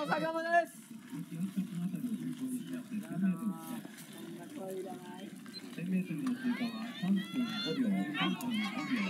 ヒロさん頑張です1000メートルの通過は3分5秒、3分5秒。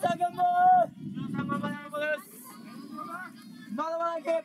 さん頑張れスノーさん頑張れ頑張れまだまだいけ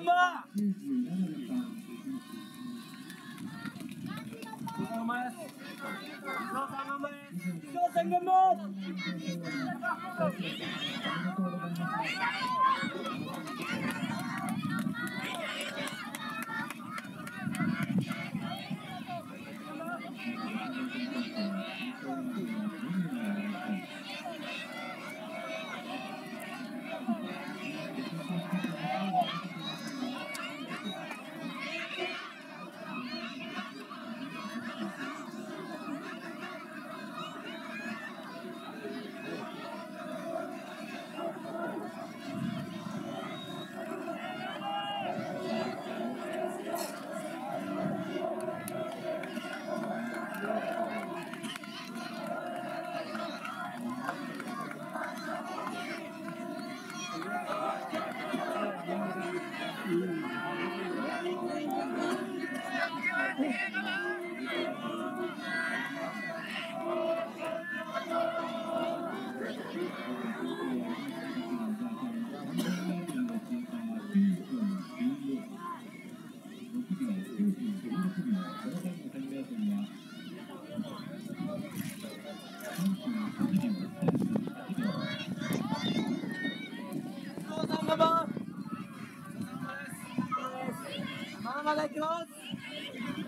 lama. Gomes. Rosa Gomes. Rosa Gomes. まだまだいきます「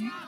Yeah.